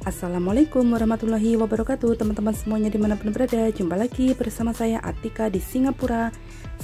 Assalamualaikum warahmatullahi wabarakatuh Teman-teman semuanya di mana pun berada. Jumpa lagi bersama saya Atika di Singapura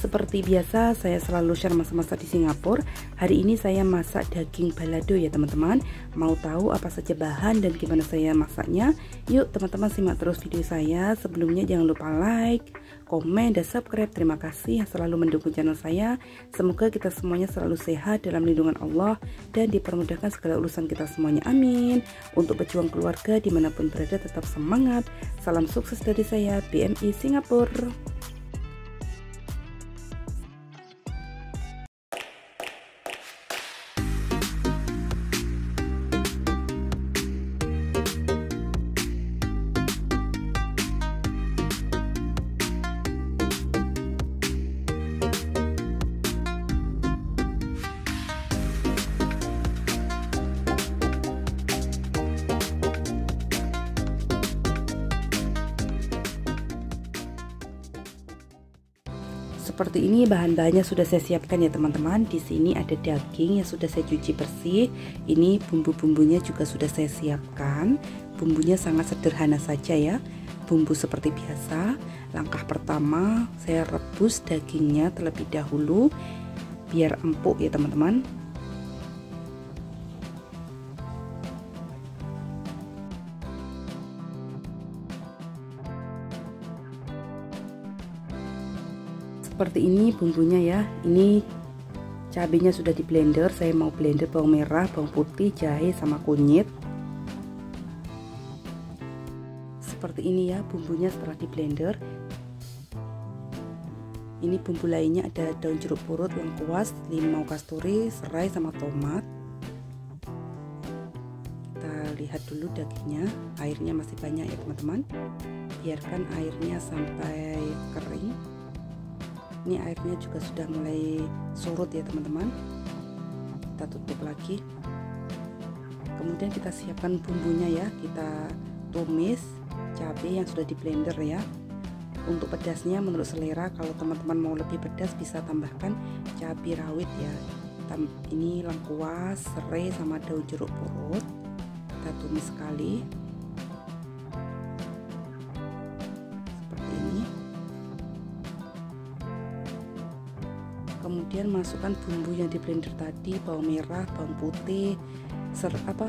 Seperti biasa saya selalu share masa-masa di Singapura Hari ini saya masak daging balado ya teman-teman Mau tahu apa saja bahan dan gimana saya masaknya Yuk teman-teman simak terus video saya Sebelumnya jangan lupa like komen, dan subscribe. Terima kasih yang selalu mendukung channel saya. Semoga kita semuanya selalu sehat dalam lindungan Allah dan dipermudahkan segala urusan kita semuanya. Amin. Untuk pejuang keluarga di mana pun berada tetap semangat. Salam sukses dari saya, BMI Singapura. Seperti ini bahan-bahannya sudah saya siapkan ya teman-teman. Di sini ada daging yang sudah saya cuci bersih. Ini bumbu-bumbunya juga sudah saya siapkan. Bumbunya sangat sederhana saja ya bumbu seperti biasa. Langkah pertama saya rebus dagingnya terlebih dahulu biar empuk ya teman-teman seperti ini bumbunya ya. Ini cabenya sudah di blender. Saya mau blender bawang merah bawang putih jahe sama kunyit. Seperti ini ya bumbunya setelah di blender. Ini bumbu lainnya ada daun jeruk purut lengkuas limau kasturi serai sama tomat. Kita lihat dulu dagingnya. Airnya masih banyak ya teman-teman. Biarkan airnya sampai ini airnya juga sudah mulai surut ya teman-teman. Kita tutup lagi. Kemudian kita siapkan bumbunya ya. Kita tumis cabai yang sudah di blender ya. Untuk pedasnya menurut selera kalau teman-teman mau lebih pedas bisa tambahkan cabai rawit ya. Ini lengkuas, serai sama daun jeruk purut. Kita tumis sekali kemudian masukkan bumbu yang di blender tadi bawang merah bawang putih ser apa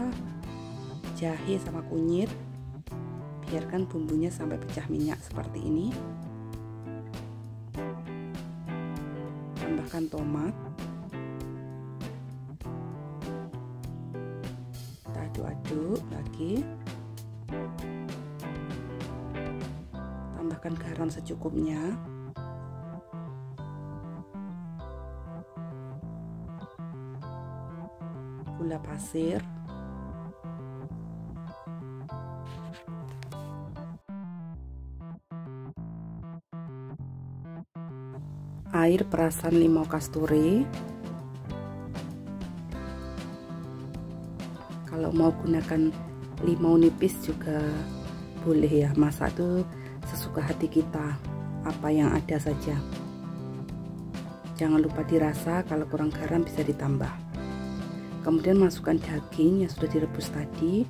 jahe sama kunyit. Biarkan bumbunya sampai pecah minyak seperti ini. Tambahkan tomat. Kita aduk-aduk lagi. Tambahkan garam secukupnya gula pasir. Air perasan limau kasturi kalau mau gunakan limau nipis juga boleh ya masak tuh sesuka hati kita apa yang ada saja. Jangan lupa dirasa kalau kurang garam bisa ditambah kemudian masukkan daging yang sudah direbus tadi.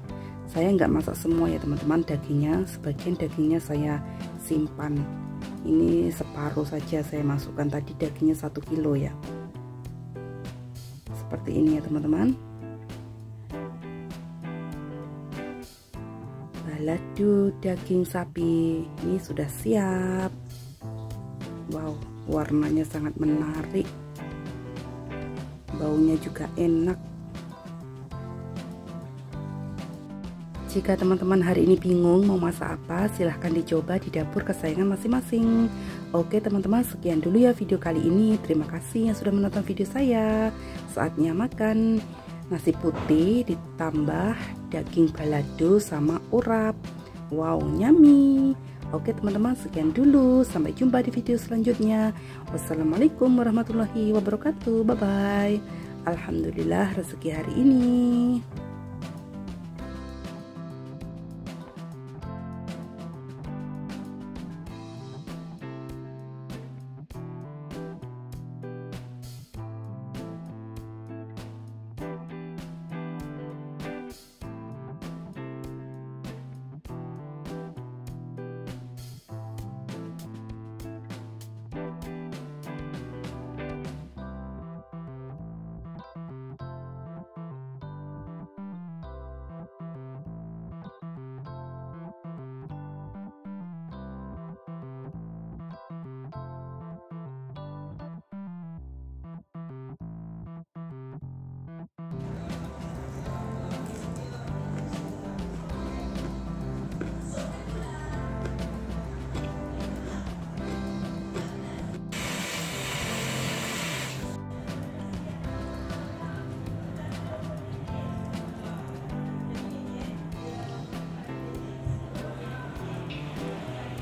Saya nggak masak semua ya teman-teman. Dagingnya sebagian dagingnya saya simpan. Ini separuh saja saya masukkan tadi dagingnya satu kilo ya. Seperti ini ya teman-teman. Balado daging sapi. Ini sudah siap. Wow warnanya sangat menarik. Baunya juga enak Jika teman-teman hari ini bingung mau masak apa, silahkan dicoba di dapur kesayangan masing-masing. Oke teman-teman, sekian dulu ya video kali ini. Terima kasih yang sudah menonton video saya. Saatnya makan nasi putih ditambah daging balado sama urap. Wow, nyami. Oke teman-teman, sekian dulu. Sampai jumpa di video selanjutnya. Wassalamualaikum warahmatullahi wabarakatuh. Bye-bye. Alhamdulillah rezeki hari ini.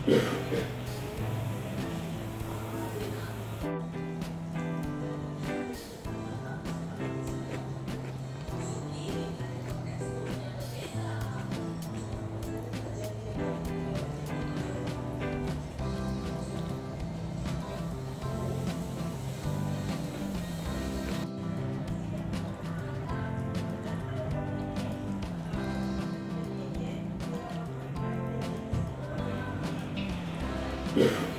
Yeah. Yeah.